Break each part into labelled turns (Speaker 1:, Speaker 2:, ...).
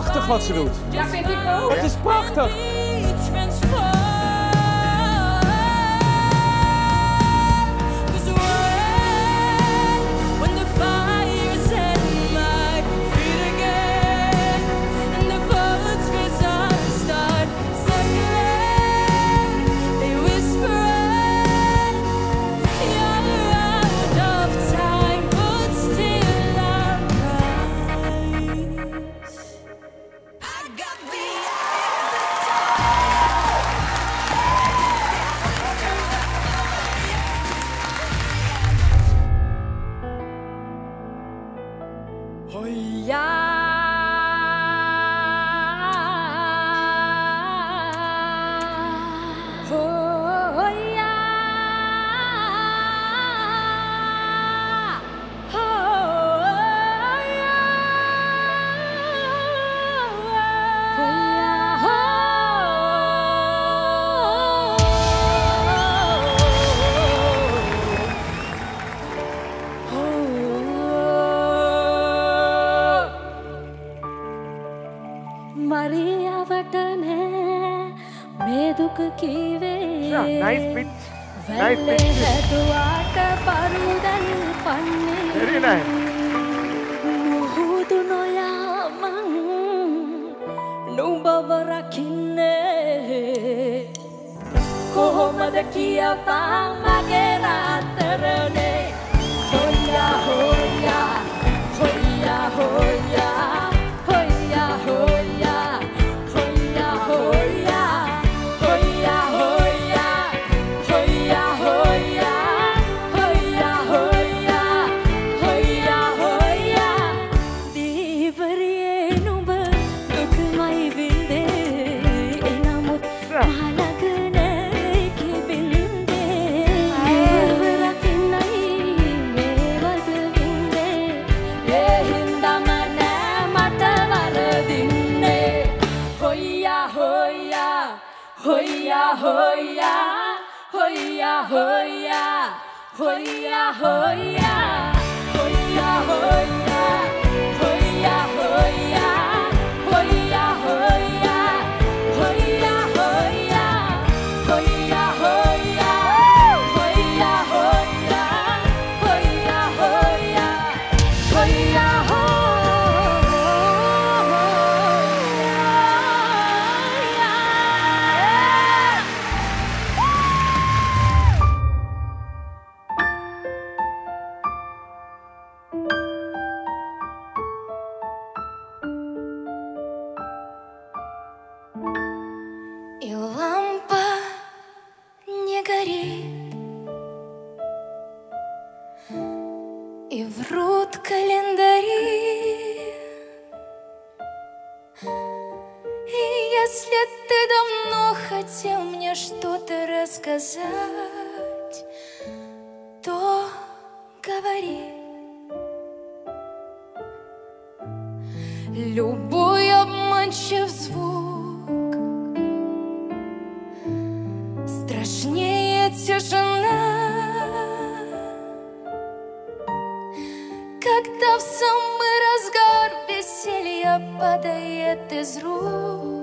Speaker 1: prachtig wat ze doet.
Speaker 2: Ja, vind ik ook.
Speaker 1: Het is prachtig.
Speaker 3: හැදුවාට පරුදන් පන්නේ මුහුදු නොයාමන් නුඹව රකින්නේ. කොහොමද කියපා මගේ රාතරනේ? හොයා හොයා හොයා හොයා hoya, hoya, hoya. тишина. Когда в самый разгар веселья падает из рук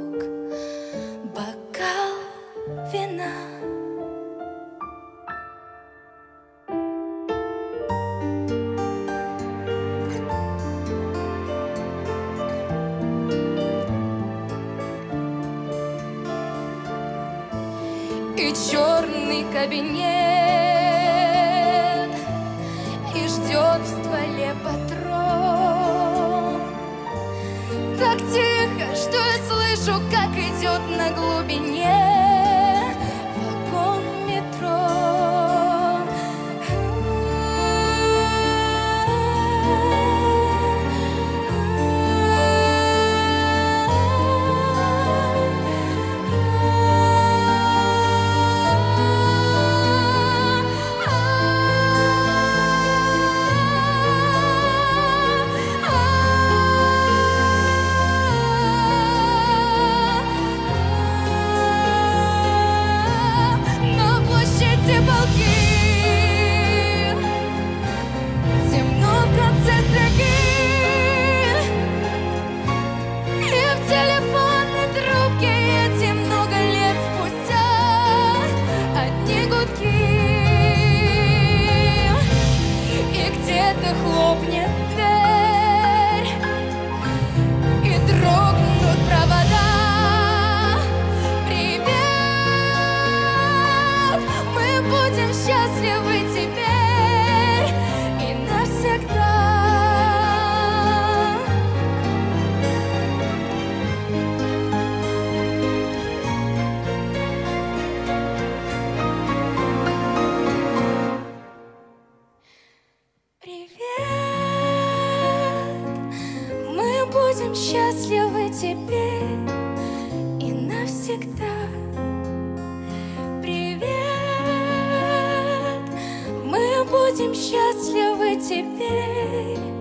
Speaker 1: счастливы теперь.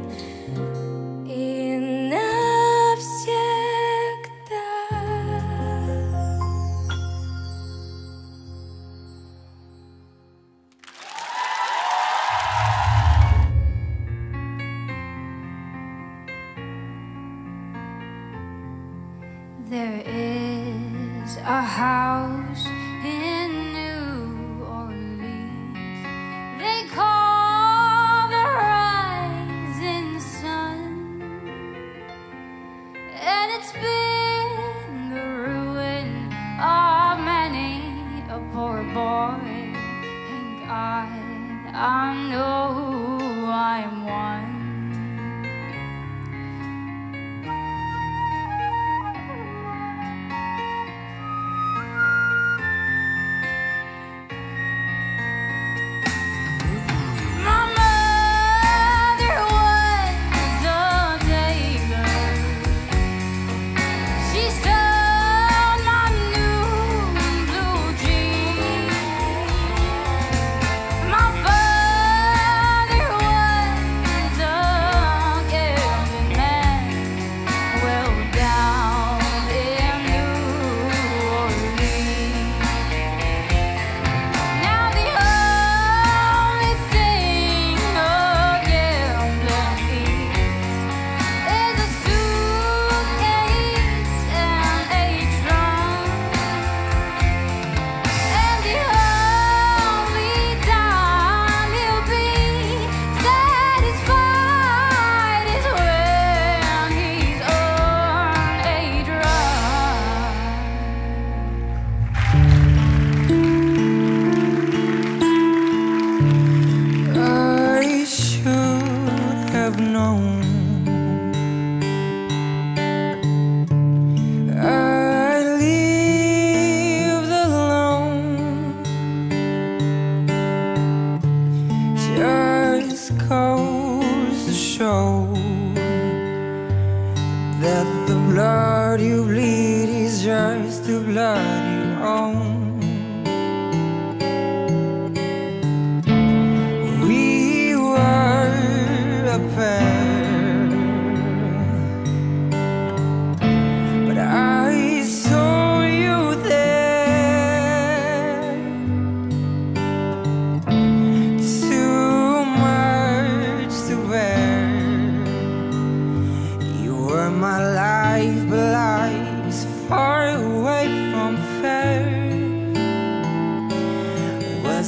Speaker 1: I know.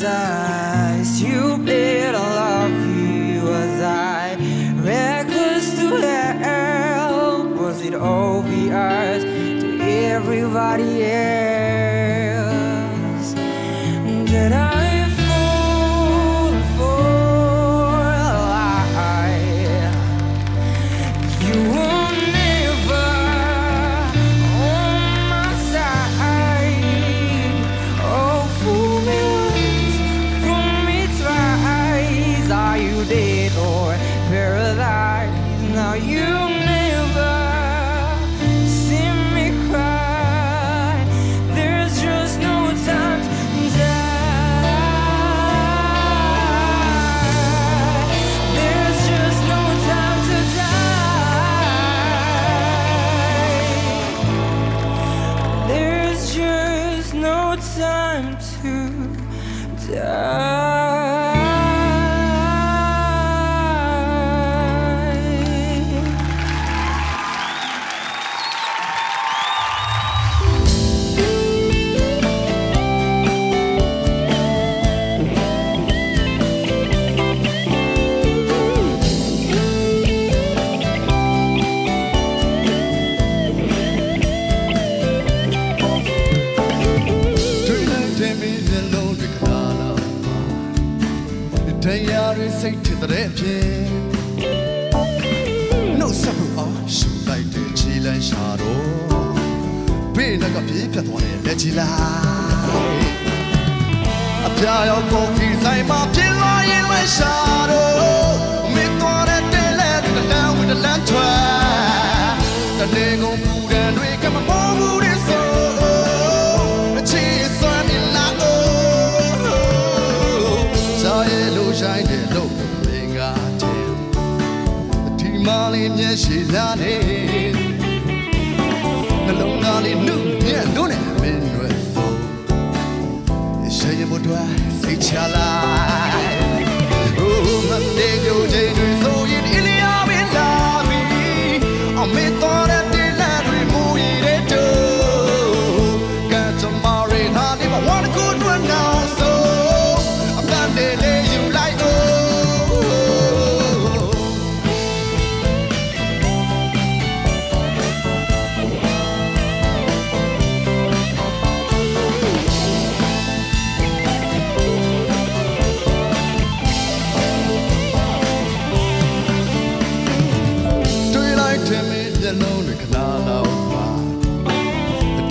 Speaker 1: as I You played all of you as I Reckless to hell. Was it all the ours To
Speaker 2: everybody else? တိုင်းစိတ်ထင်တဲ့အပြင်နှုတ်ဆက်ဖို့အောင်ရှူလိုက်တဲ့ခြေလမ်းရှာတော့ဘေးနဲ့ကပြေးပြတ်သွားတဲ့လက်ချီလိုက်အပြာရောကိုယ်ကြီးဆိုင်မှာပြင်းလာရင်လည်းရှာတော့မင်းသွားတဲ့တဲလက်တစ်ခါဝင်တစ်လမ်းထွက်တနေ့ကုန်ပူဒဏ်တွေကမပေါ်ဘူး ces années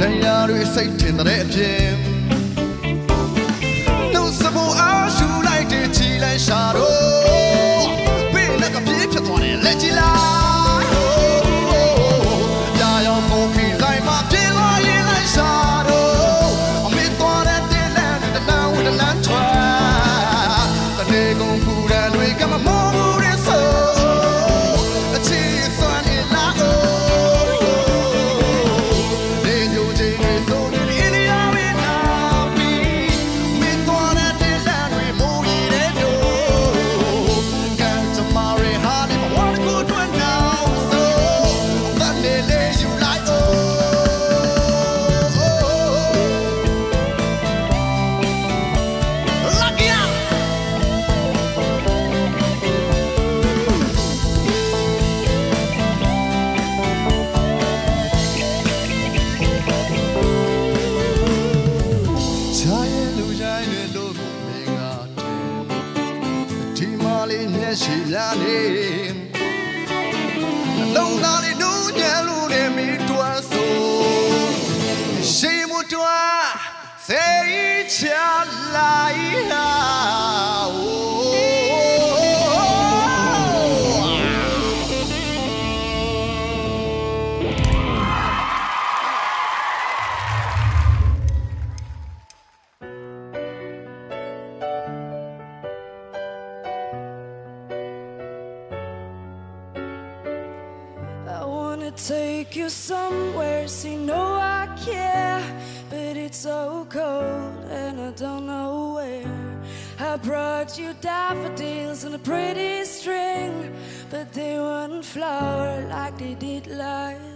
Speaker 2: တရားတွေစိတ်ထင်တဲ့အပြင်နှုတ်စဖို့အားရှူလိုက်တဲ့ချီလိုက်ရှာတော့
Speaker 3: I brought you daffodils on a pretty string, but they wouldn't flower like they did last.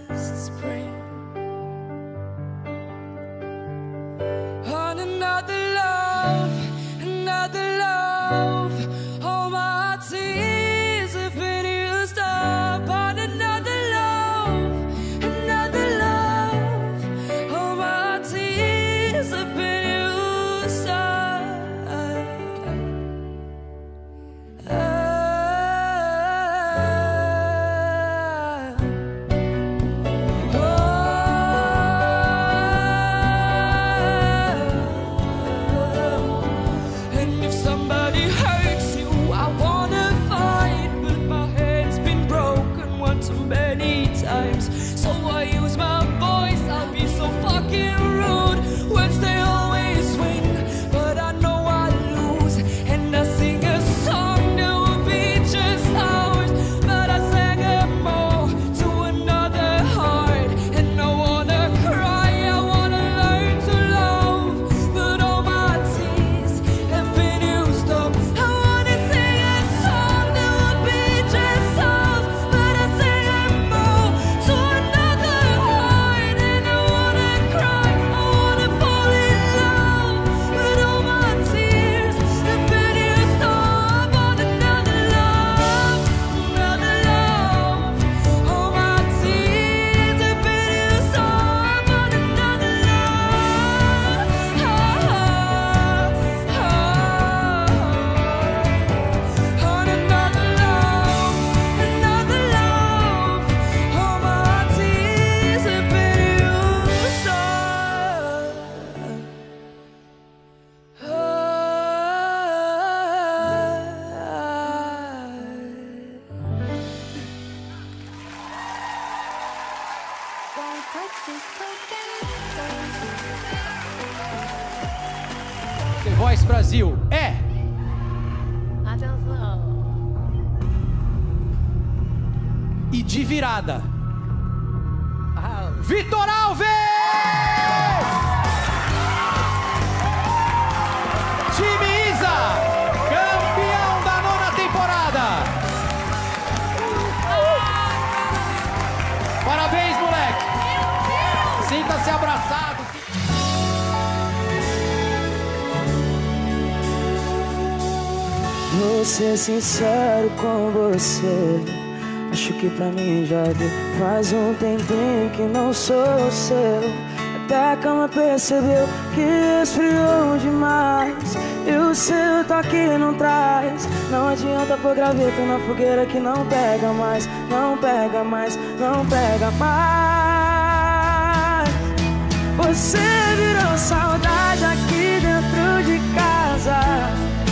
Speaker 4: Sinta-se abraçado.
Speaker 5: Vou ser sincero com você. Acho que pra mim já deu. Faz um tempinho que não sou seu. Até a cama percebeu que esfriou demais. E o seu toque não traz. Não adianta pôr graveto na fogueira que não pega mais. Não pega mais, não pega mais. Você virou saudade aqui dentro de casa.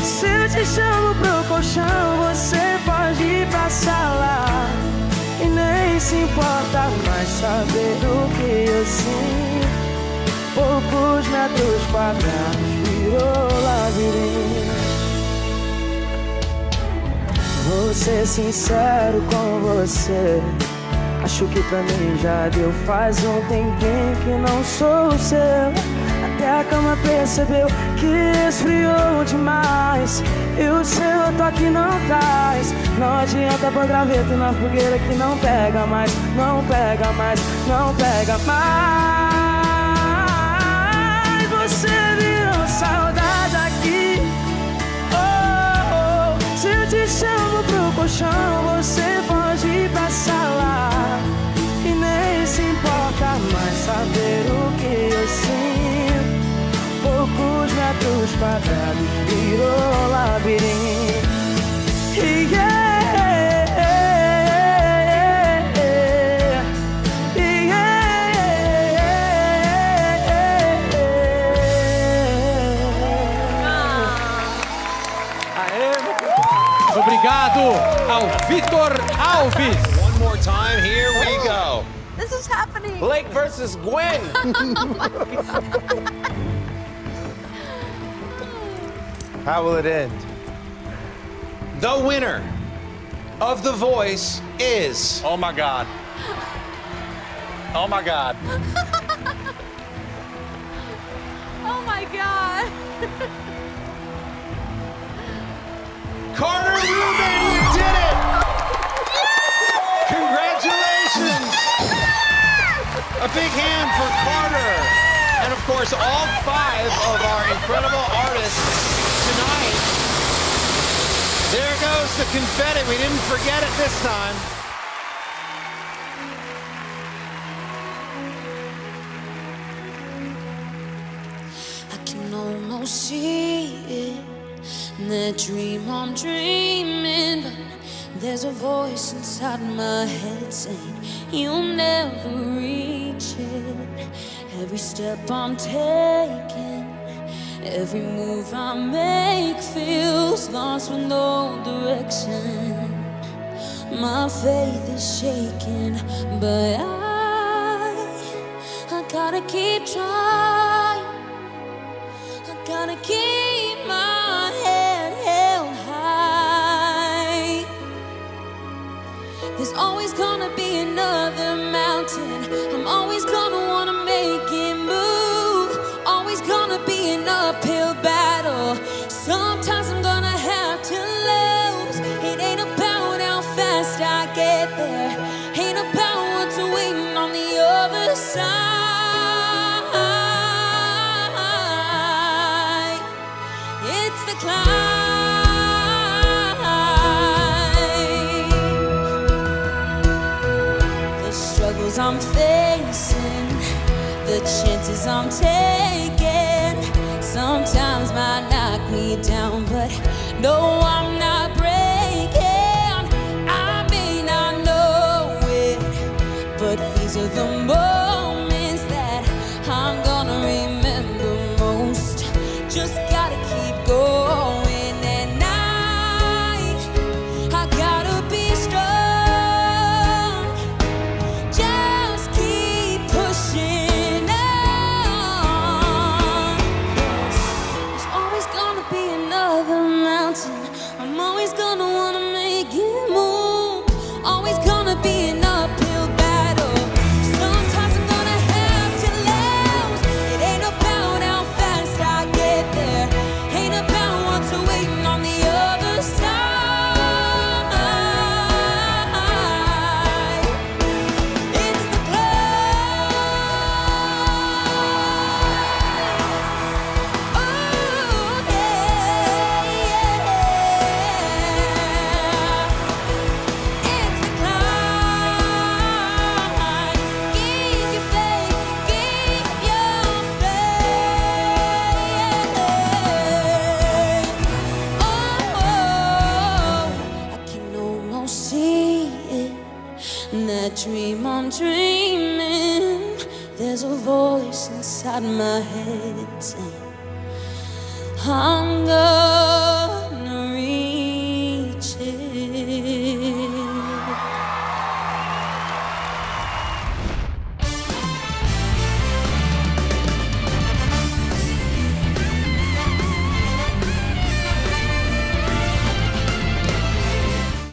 Speaker 5: Se eu te chamo pro colchão, você pode ir pra sala. E nem se importa mais saber o que eu sinto. Poucos metros quadrados virou labirinto. Vou ser sincero com você. Acho que pra mim já deu faz um tempinho que não sou seu. Até a cama percebeu que esfriou demais. E o seu toque não traz. Não adianta pôr graveto na fogueira que não pega mais, não pega mais, não pega mais. Você virou saudade aqui. Oh, oh. Se eu te chamo pro colchão, você metros quadrados virou labirinto. Yeah.
Speaker 4: Obrigado ao Vitor Alves.
Speaker 6: One more time, here we go.
Speaker 7: this is happening.
Speaker 6: Blake versus Gwen. How will it end? The winner of The Voice is.
Speaker 8: Oh my God. Oh my God.
Speaker 7: Oh my god.
Speaker 6: Carter Rubin, you did it! Congratulations! A big hand for Carter. And of course, all five of our incredible artists tonight. There goes the confetti. We didn't forget it this time.
Speaker 3: I can almost see it. That dream I'm dreaming, but there's a voice inside my head saying you'll never reach it. Every step I'm taking, every move I make feels lost with no direction. My faith is shaking, but I, I gotta keep trying. I gotta keep my head held high. There's always gonna be Get there. Ain't about what's waiting on the other side. It's the climb. Struggles I'm facing, the chances I'm taking, sometimes might knock me down, but no, I'm